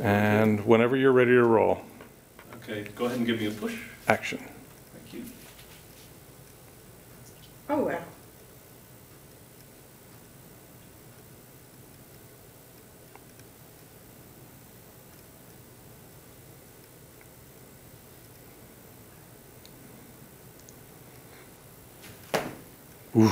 And whenever you're ready to roll, Okay, go ahead and give me a push. action. Thank you. Oh, wow. Ooh,